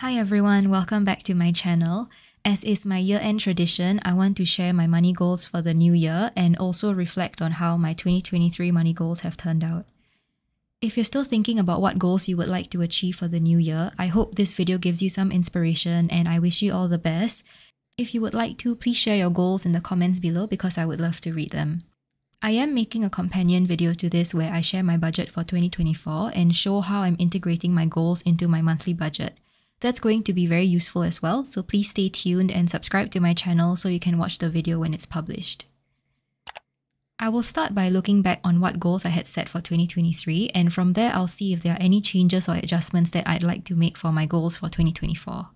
Hi everyone, welcome back to my channel. As is my year end tradition, I want to share my money goals for the new year and also reflect on how my 2023 money goals have turned out. If you're still thinking about what goals you would like to achieve for the new year, I hope this video gives you some inspiration and I wish you all the best. If you would like to, please share your goals in the comments below because I would love to read them. I am making a companion video to this where I share my budget for 2024 and show how I'm integrating my goals into my monthly budget. That's going to be very useful as well, so please stay tuned and subscribe to my channel so you can watch the video when it's published. I will start by looking back on what goals I had set for 2023, and from there I'll see if there are any changes or adjustments that I'd like to make for my goals for 2024.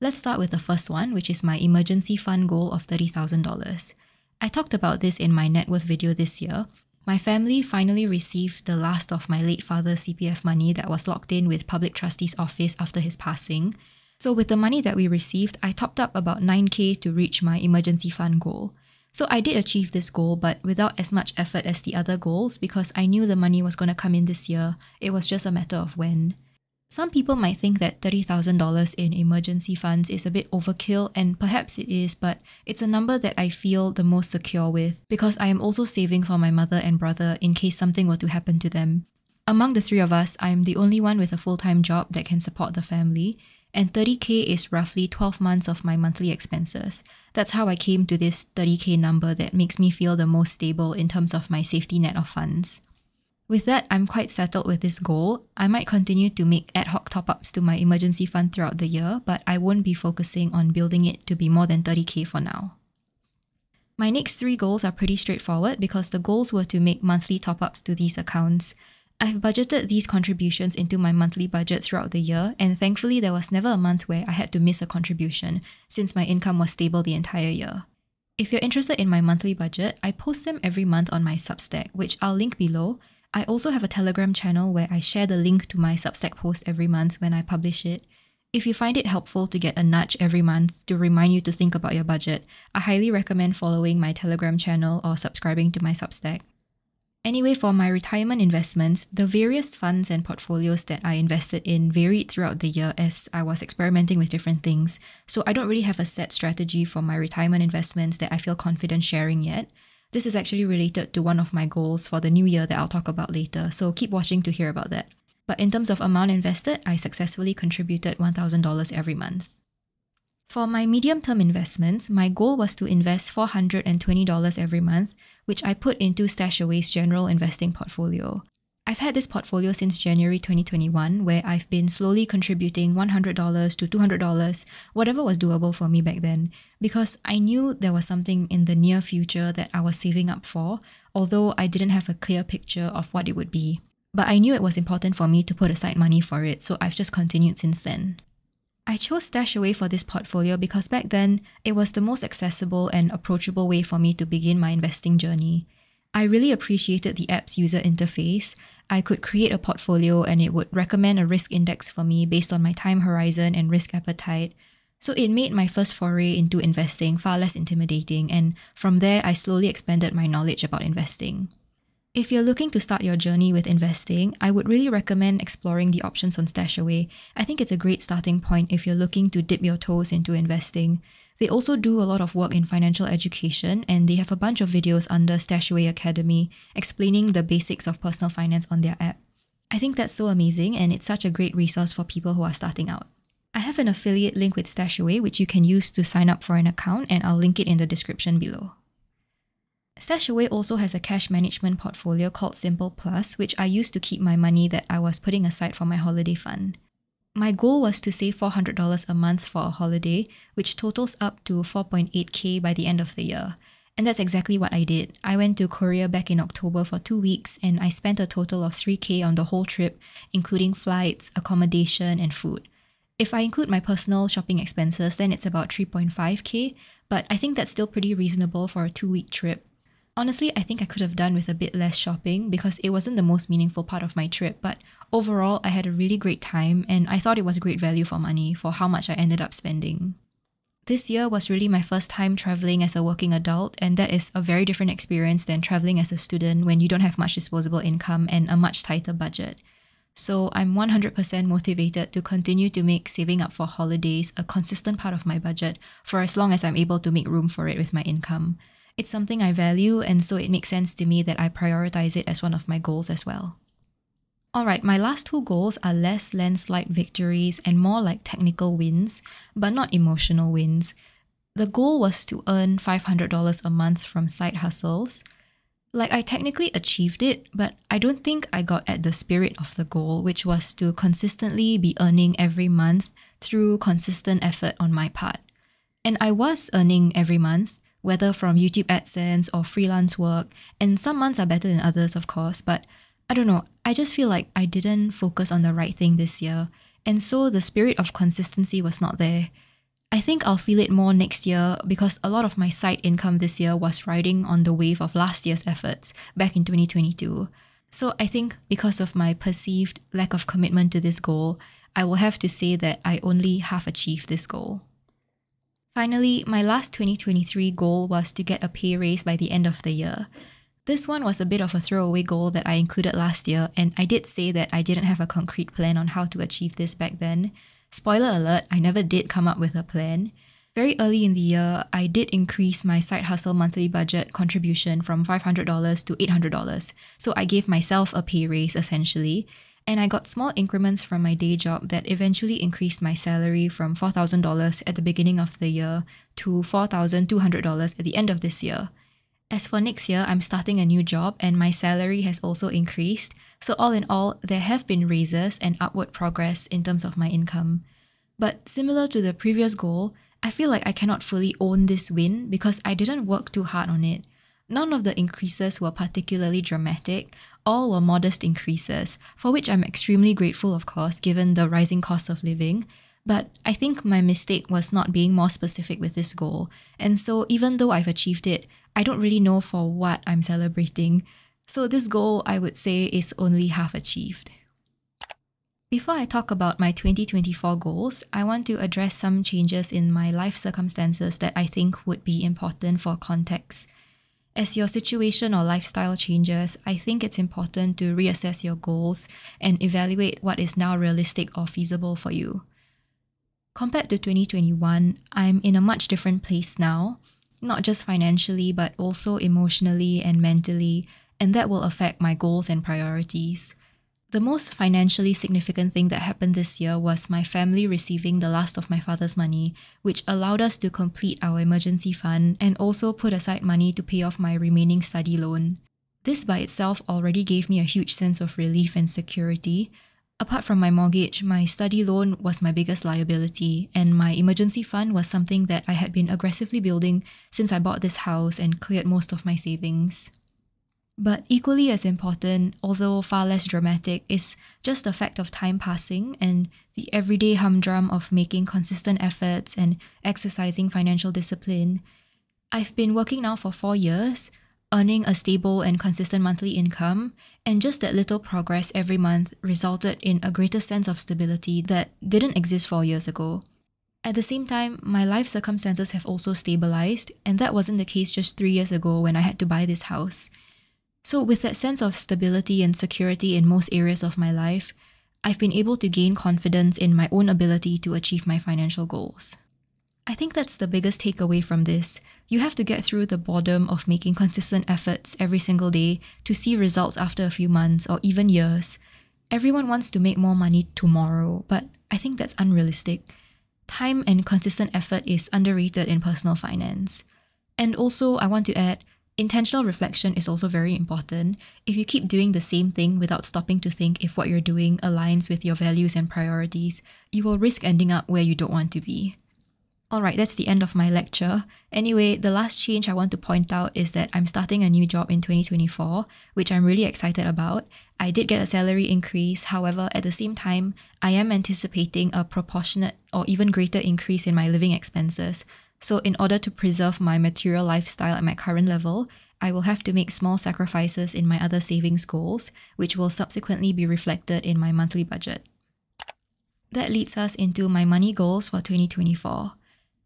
Let's start with the first one, which is my emergency fund goal of $30,000. I talked about this in my net worth video this year. My family finally received the last of my late father's CPF money that was locked in with Public Trustee's office after his passing. So, with the money that we received, I topped up about 9k to reach my emergency fund goal. So I did achieve this goal, but without as much effort as the other goals because I knew the money was going to come in this year. It was just a matter of when. Some people might think that $30,000 in emergency funds is a bit overkill, and perhaps it is, but it's a number that I feel the most secure with because I am also saving for my mother and brother in case something were to happen to them. Among the three of us, I am the only one with a full time job that can support the family, and 30k is roughly 12 months of my monthly expenses. That's how I came to this 30k number that makes me feel the most stable in terms of my safety net of funds. With that, I'm quite settled with this goal. I might continue to make ad hoc top ups to my emergency fund throughout the year, but I won't be focusing on building it to be more than 30k for now. My next three goals are pretty straightforward because the goals were to make monthly top ups to these accounts. I've budgeted these contributions into my monthly budget throughout the year, and thankfully, there was never a month where I had to miss a contribution since my income was stable the entire year. If you're interested in my monthly budget, I post them every month on my Substack, which I'll link below. I also have a Telegram channel where I share the link to my Substack post every month when I publish it. If you find it helpful to get a nudge every month to remind you to think about your budget, I highly recommend following my Telegram channel or subscribing to my Substack. Anyway, for my retirement investments, the various funds and portfolios that I invested in varied throughout the year as I was experimenting with different things. So I don't really have a set strategy for my retirement investments that I feel confident sharing yet. This is actually related to one of my goals for the new year that I'll talk about later, so keep watching to hear about that. But in terms of amount invested, I successfully contributed $1,000 every month. For my medium term investments, my goal was to invest $420 every month, which I put into Stashaway's general investing portfolio. I've had this portfolio since January 2021, where I've been slowly contributing $100 to $200, whatever was doable for me back then, because I knew there was something in the near future that I was saving up for, although I didn't have a clear picture of what it would be. But I knew it was important for me to put aside money for it, so I've just continued since then. I chose Stashaway for this portfolio because back then it was the most accessible and approachable way for me to begin my investing journey. I really appreciated the app's user interface. I could create a portfolio and it would recommend a risk index for me based on my time horizon and risk appetite. So it made my first foray into investing far less intimidating, and from there, I slowly expanded my knowledge about investing. If you're looking to start your journey with investing, I would really recommend exploring the options on Stashaway. I think it's a great starting point if you're looking to dip your toes into investing. They also do a lot of work in financial education, and they have a bunch of videos under Stashaway Academy explaining the basics of personal finance on their app. I think that's so amazing, and it's such a great resource for people who are starting out. I have an affiliate link with Stashaway, which you can use to sign up for an account, and I'll link it in the description below. Stashaway also has a cash management portfolio called Simple Plus, which I used to keep my money that I was putting aside for my holiday fund. My goal was to save $400 a month for a holiday, which totals up to 4.8k by the end of the year. And that's exactly what I did. I went to Korea back in October for two weeks and I spent a total of 3k on the whole trip, including flights, accommodation, and food. If I include my personal shopping expenses, then it's about 3.5k, but I think that's still pretty reasonable for a two week trip. Honestly, I think I could have done with a bit less shopping because it wasn't the most meaningful part of my trip, but overall, I had a really great time and I thought it was great value for money for how much I ended up spending. This year was really my first time traveling as a working adult, and that is a very different experience than traveling as a student when you don't have much disposable income and a much tighter budget. So I'm 100% motivated to continue to make saving up for holidays a consistent part of my budget for as long as I'm able to make room for it with my income. It's something I value, and so it makes sense to me that I prioritize it as one of my goals as well. Alright, my last two goals are less landslide victories and more like technical wins, but not emotional wins. The goal was to earn $500 a month from side hustles. Like, I technically achieved it, but I don't think I got at the spirit of the goal, which was to consistently be earning every month through consistent effort on my part. And I was earning every month, whether from YouTube AdSense or freelance work, and some months are better than others, of course, but I don't know, I just feel like I didn't focus on the right thing this year, and so the spirit of consistency was not there. I think I'll feel it more next year because a lot of my side income this year was riding on the wave of last year's efforts back in 2022. So I think because of my perceived lack of commitment to this goal, I will have to say that I only half achieved this goal. Finally, my last 2023 goal was to get a pay raise by the end of the year. This one was a bit of a throwaway goal that I included last year, and I did say that I didn't have a concrete plan on how to achieve this back then. Spoiler alert, I never did come up with a plan. Very early in the year, I did increase my side hustle monthly budget contribution from $500 to $800, so I gave myself a pay raise essentially, and I got small increments from my day job that eventually increased my salary from $4,000 at the beginning of the year to $4,200 at the end of this year. As for next year, I'm starting a new job and my salary has also increased. So, all in all, there have been raises and upward progress in terms of my income. But similar to the previous goal, I feel like I cannot fully own this win because I didn't work too hard on it. None of the increases were particularly dramatic, all were modest increases, for which I'm extremely grateful, of course, given the rising cost of living. But I think my mistake was not being more specific with this goal, and so even though I've achieved it, I don't really know for what I'm celebrating. So this goal, I would say, is only half achieved. Before I talk about my 2024 goals, I want to address some changes in my life circumstances that I think would be important for context. As your situation or lifestyle changes, I think it's important to reassess your goals and evaluate what is now realistic or feasible for you. Compared to 2021, I'm in a much different place now not just financially, but also emotionally and mentally, and that will affect my goals and priorities. The most financially significant thing that happened this year was my family receiving the last of my father's money, which allowed us to complete our emergency fund and also put aside money to pay off my remaining study loan. This by itself already gave me a huge sense of relief and security, Apart from my mortgage, my study loan was my biggest liability, and my emergency fund was something that I had been aggressively building since I bought this house and cleared most of my savings. But equally as important, although far less dramatic, is just the fact of time passing and the everyday humdrum of making consistent efforts and exercising financial discipline. I've been working now for four years, earning a stable and consistent monthly income, and just that little progress every month resulted in a greater sense of stability that didn't exist four years ago. At the same time, my life circumstances have also stabilized, and that wasn't the case just three years ago when I had to buy this house. So, with that sense of stability and security in most areas of my life, I've been able to gain confidence in my own ability to achieve my financial goals. I think that's the biggest takeaway from this. You have to get through the boredom of making consistent efforts every single day to see results after a few months or even years. Everyone wants to make more money tomorrow, but I think that's unrealistic. Time and consistent effort is underrated in personal finance. And also, I want to add, intentional reflection is also very important. If you keep doing the same thing without stopping to think if what you're doing aligns with your values and priorities, you will risk ending up where you don't want to be. Alright, that's the end of my lecture. Anyway, the last change I want to point out is that I'm starting a new job in 2024, which I'm really excited about. I did get a salary increase, however, at the same time, I am anticipating a proportionate or even greater increase in my living expenses. So, in order to preserve my material lifestyle at my current level, I will have to make small sacrifices in my other savings goals, which will subsequently be reflected in my monthly budget. That leads us into my money goals for 2024.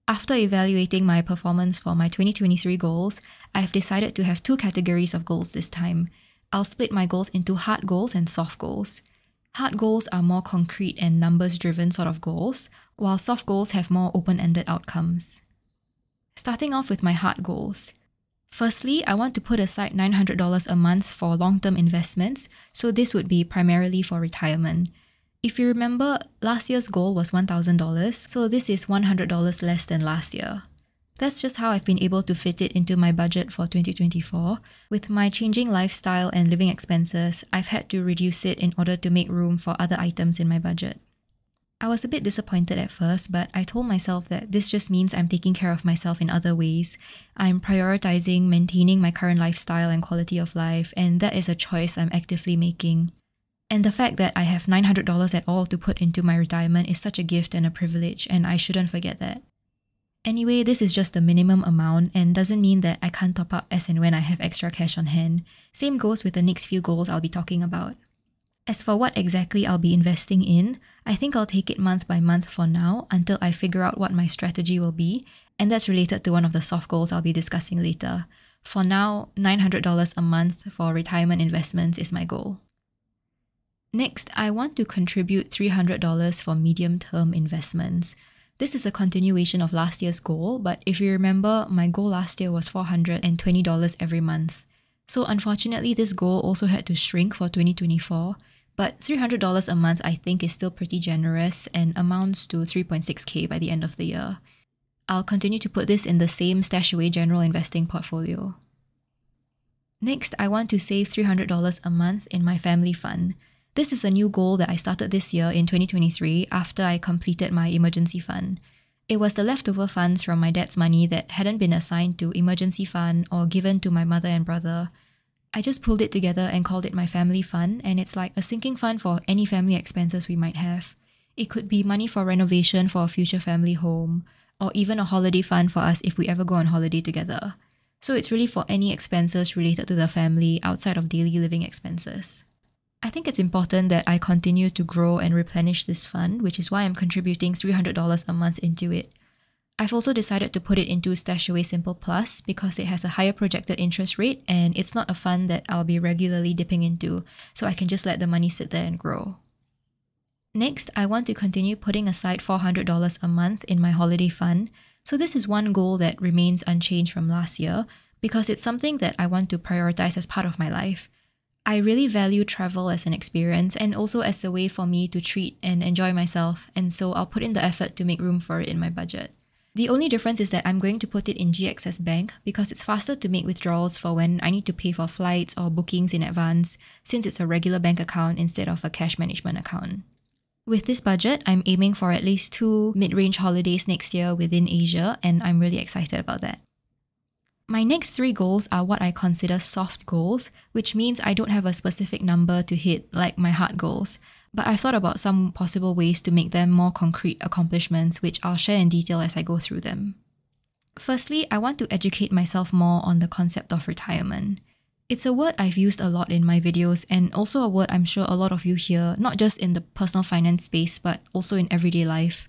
After evaluating my performance for my 2023 goals, I have decided to have two categories of goals this time. I'll split my goals into hard goals and soft goals. Hard goals are more concrete and numbers driven sort of goals, while soft goals have more open ended outcomes. Starting off with my hard goals. Firstly, I want to put aside $900 a month for long term investments, so this would be primarily for retirement. If you remember, last year's goal was $1,000, so this is $100 less than last year. That's just how I've been able to fit it into my budget for 2024. With my changing lifestyle and living expenses, I've had to reduce it in order to make room for other items in my budget. I was a bit disappointed at first, but I told myself that this just means I'm taking care of myself in other ways. I'm prioritizing maintaining my current lifestyle and quality of life, and that is a choice I'm actively making. And the fact that I have $900 at all to put into my retirement is such a gift and a privilege, and I shouldn't forget that. Anyway, this is just the minimum amount and doesn't mean that I can't top up as and when I have extra cash on hand. Same goes with the next few goals I'll be talking about. As for what exactly I'll be investing in, I think I'll take it month by month for now until I figure out what my strategy will be, and that's related to one of the soft goals I'll be discussing later. For now, $900 a month for retirement investments is my goal. Next, I want to contribute $300 for medium term investments. This is a continuation of last year's goal, but if you remember, my goal last year was $420 every month. So unfortunately, this goal also had to shrink for 2024, but $300 a month I think is still pretty generous and amounts to 3.6k by the end of the year. I'll continue to put this in the same Stashaway general investing portfolio. Next, I want to save $300 a month in my family fund. This is a new goal that I started this year in 2023 after I completed my emergency fund. It was the leftover funds from my dad's money that hadn't been assigned to emergency fund or given to my mother and brother. I just pulled it together and called it my family fund, and it's like a sinking fund for any family expenses we might have. It could be money for renovation for a future family home, or even a holiday fund for us if we ever go on holiday together. So it's really for any expenses related to the family outside of daily living expenses. I think it's important that I continue to grow and replenish this fund, which is why I'm contributing $300 a month into it. I've also decided to put it into Stashaway Simple Plus because it has a higher projected interest rate and it's not a fund that I'll be regularly dipping into, so I can just let the money sit there and grow. Next, I want to continue putting aside $400 a month in my holiday fund. So, this is one goal that remains unchanged from last year because it's something that I want to prioritize as part of my life. I really value travel as an experience and also as a way for me to treat and enjoy myself, and so I'll put in the effort to make room for it in my budget. The only difference is that I'm going to put it in GXS Bank because it's faster to make withdrawals for when I need to pay for flights or bookings in advance, since it's a regular bank account instead of a cash management account. With this budget, I'm aiming for at least two mid range holidays next year within Asia, and I'm really excited about that. My next three goals are what I consider soft goals, which means I don't have a specific number to hit like my hard goals. But I've thought about some possible ways to make them more concrete accomplishments, which I'll share in detail as I go through them. Firstly, I want to educate myself more on the concept of retirement. It's a word I've used a lot in my videos, and also a word I'm sure a lot of you hear, not just in the personal finance space, but also in everyday life.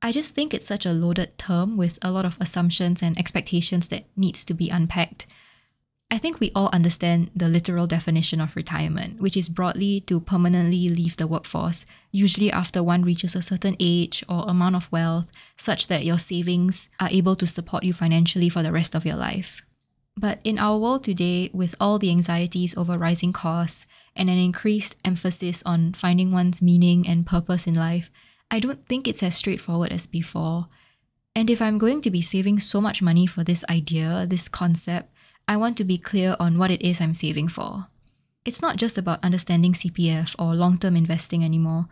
I just think it's such a loaded term with a lot of assumptions and expectations that needs to be unpacked. I think we all understand the literal definition of retirement, which is broadly to permanently leave the workforce, usually after one reaches a certain age or amount of wealth, such that your savings are able to support you financially for the rest of your life. But in our world today, with all the anxieties over rising costs and an increased emphasis on finding one's meaning and purpose in life, I don't think it's as straightforward as before. And if I'm going to be saving so much money for this idea, this concept, I want to be clear on what it is I'm saving for. It's not just about understanding CPF or long term investing anymore.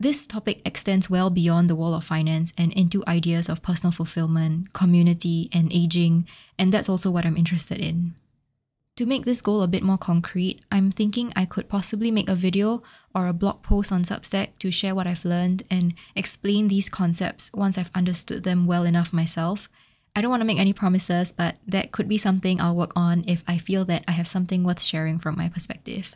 This topic extends well beyond the wall of finance and into ideas of personal fulfillment, community, and aging, and that's also what I'm interested in. To make this goal a bit more concrete, I'm thinking I could possibly make a video or a blog post on Substack to share what I've learned and explain these concepts once I've understood them well enough myself. I don't want to make any promises, but that could be something I'll work on if I feel that I have something worth sharing from my perspective.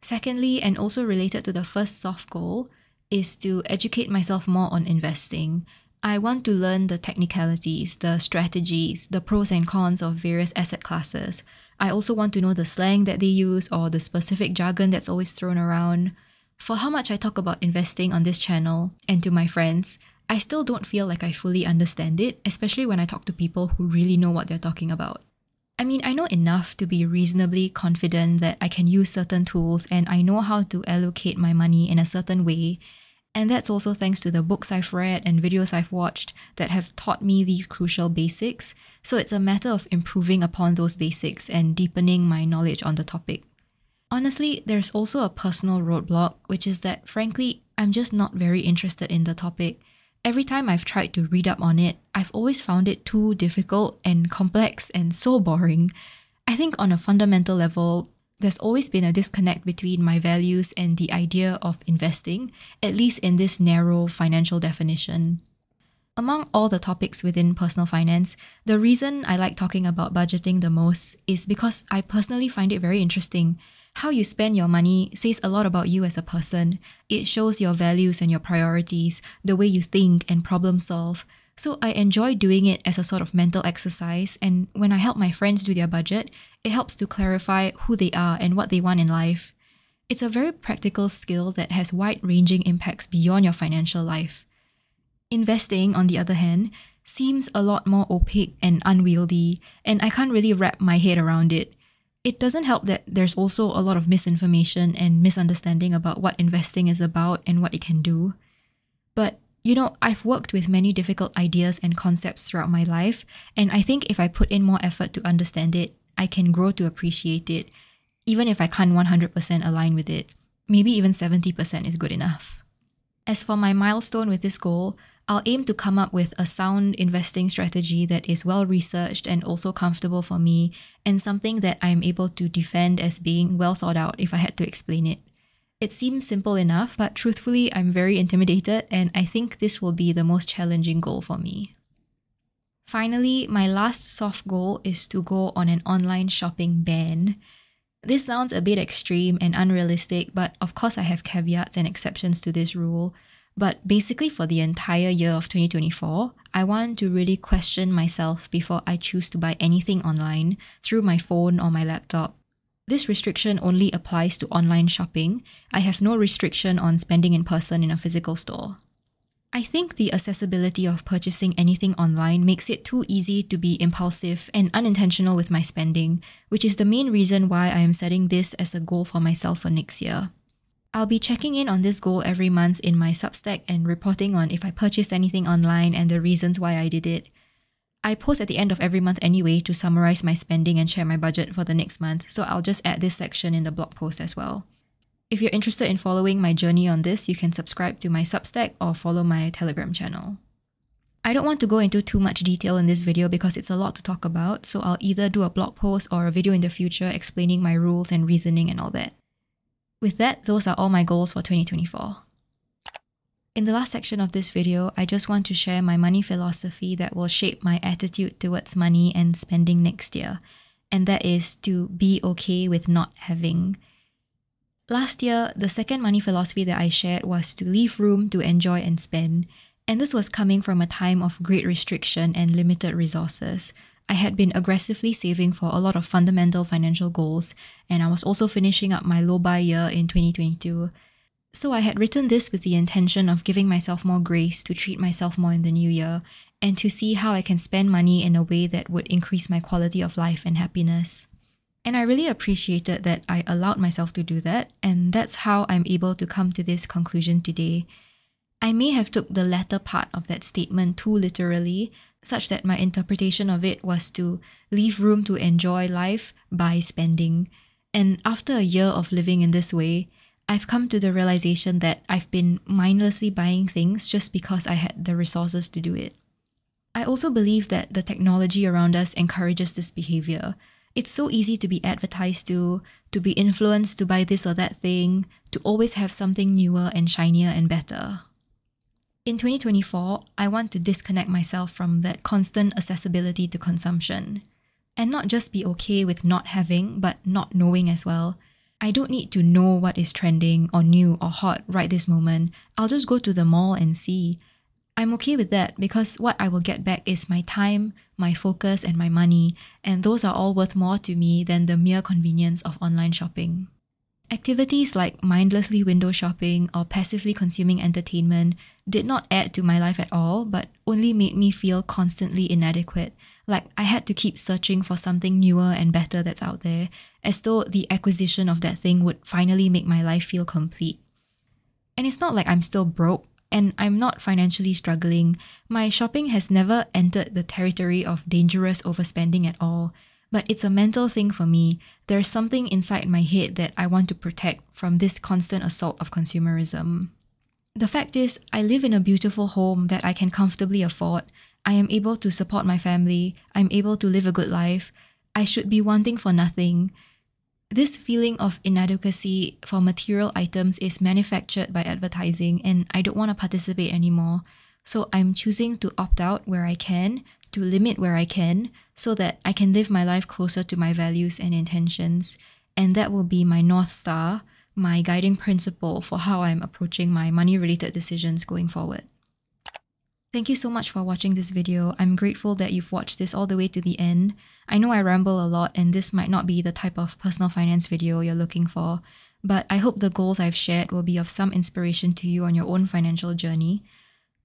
Secondly, and also related to the first soft goal, is to educate myself more on investing. I want to learn the technicalities, the strategies, the pros and cons of various asset classes. I also want to know the slang that they use or the specific jargon that's always thrown around. For how much I talk about investing on this channel and to my friends, I still don't feel like I fully understand it, especially when I talk to people who really know what they're talking about. I mean, I know enough to be reasonably confident that I can use certain tools and I know how to allocate my money in a certain way. And that's also thanks to the books I've read and videos I've watched that have taught me these crucial basics. So it's a matter of improving upon those basics and deepening my knowledge on the topic. Honestly, there's also a personal roadblock, which is that frankly, I'm just not very interested in the topic. Every time I've tried to read up on it, I've always found it too difficult and complex and so boring. I think on a fundamental level, there's always been a disconnect between my values and the idea of investing, at least in this narrow financial definition. Among all the topics within personal finance, the reason I like talking about budgeting the most is because I personally find it very interesting. How you spend your money says a lot about you as a person. It shows your values and your priorities, the way you think and problem solve. So I enjoy doing it as a sort of mental exercise, and when I help my friends do their budget, it helps to clarify who they are and what they want in life. It's a very practical skill that has wide ranging impacts beyond your financial life. Investing, on the other hand, seems a lot more opaque and unwieldy, and I can't really wrap my head around it. It doesn't help that there's also a lot of misinformation and misunderstanding about what investing is about and what it can do. But, you know, I've worked with many difficult ideas and concepts throughout my life, and I think if I put in more effort to understand it, I can grow to appreciate it, even if I can't 100% align with it. Maybe even 70% is good enough. As for my milestone with this goal, I'll aim to come up with a sound investing strategy that is well researched and also comfortable for me, and something that I'm able to defend as being well thought out if I had to explain it. It seems simple enough, but truthfully, I'm very intimidated, and I think this will be the most challenging goal for me. Finally, my last soft goal is to go on an online shopping ban. This sounds a bit extreme and unrealistic, but of course, I have caveats and exceptions to this rule. But basically, for the entire year of 2024, I want to really question myself before I choose to buy anything online through my phone or my laptop. This restriction only applies to online shopping. I have no restriction on spending in person in a physical store. I think the accessibility of purchasing anything online makes it too easy to be impulsive and unintentional with my spending, which is the main reason why I am setting this as a goal for myself for next year. I'll be checking in on this goal every month in my Substack and reporting on if I purchased anything online and the reasons why I did it. I post at the end of every month anyway to summarize my spending and share my budget for the next month, so I'll just add this section in the blog post as well. If you're interested in following my journey on this, you can subscribe to my Substack or follow my Telegram channel. I don't want to go into too much detail in this video because it's a lot to talk about, so I'll either do a blog post or a video in the future explaining my rules and reasoning and all that. With that, those are all my goals for 2024. In the last section of this video, I just want to share my money philosophy that will shape my attitude towards money and spending next year, and that is to be okay with not having. Last year, the second money philosophy that I shared was to leave room to enjoy and spend, and this was coming from a time of great restriction and limited resources. I had been aggressively saving for a lot of fundamental financial goals, and I was also finishing up my low buy year in 2022. So I had written this with the intention of giving myself more grace to treat myself more in the new year and to see how I can spend money in a way that would increase my quality of life and happiness. And I really appreciated that I allowed myself to do that, and that's how I'm able to come to this conclusion today. I may have took the latter part of that statement too literally, such that my interpretation of it was to leave room to enjoy life by spending. And after a year of living in this way, I've come to the realization that I've been mindlessly buying things just because I had the resources to do it. I also believe that the technology around us encourages this behavior. It's so easy to be advertised to, to be influenced to buy this or that thing, to always have something newer and shinier and better. In 2024, I want to disconnect myself from that constant accessibility to consumption. And not just be okay with not having, but not knowing as well. I don't need to know what is trending or new or hot right this moment. I'll just go to the mall and see. I'm okay with that because what I will get back is my time, my focus, and my money, and those are all worth more to me than the mere convenience of online shopping. Activities like mindlessly window shopping or passively consuming entertainment did not add to my life at all, but only made me feel constantly inadequate, like I had to keep searching for something newer and better that's out there, as though the acquisition of that thing would finally make my life feel complete. And it's not like I'm still broke and I'm not financially struggling. My shopping has never entered the territory of dangerous overspending at all. But it's a mental thing for me. There's something inside my head that I want to protect from this constant assault of consumerism. The fact is, I live in a beautiful home that I can comfortably afford. I am able to support my family. I'm able to live a good life. I should be wanting for nothing. This feeling of inadequacy for material items is manufactured by advertising, and I don't want to participate anymore. So I'm choosing to opt out where I can, to limit where I can, so that I can live my life closer to my values and intentions. And that will be my North Star, my guiding principle for how I'm approaching my money related decisions going forward. Thank you so much for watching this video. I'm grateful that you've watched this all the way to the end. I know I ramble a lot and this might not be the type of personal finance video you're looking for, but I hope the goals I've shared will be of some inspiration to you on your own financial journey.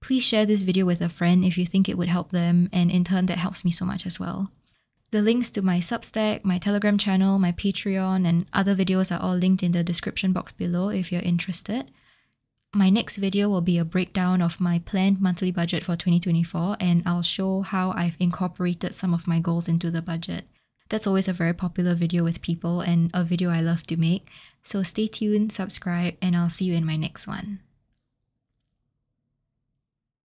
Please share this video with a friend if you think it would help them, and in turn, that helps me so much as well. The links to my Substack, my Telegram channel, my Patreon, and other videos are all linked in the description box below if you're interested. My next video will be a breakdown of my planned monthly budget for 2024 and I'll show how I've incorporated some of my goals into the budget. That's always a very popular video with people and a video I love to make. So stay tuned, subscribe, and I'll see you in my next one.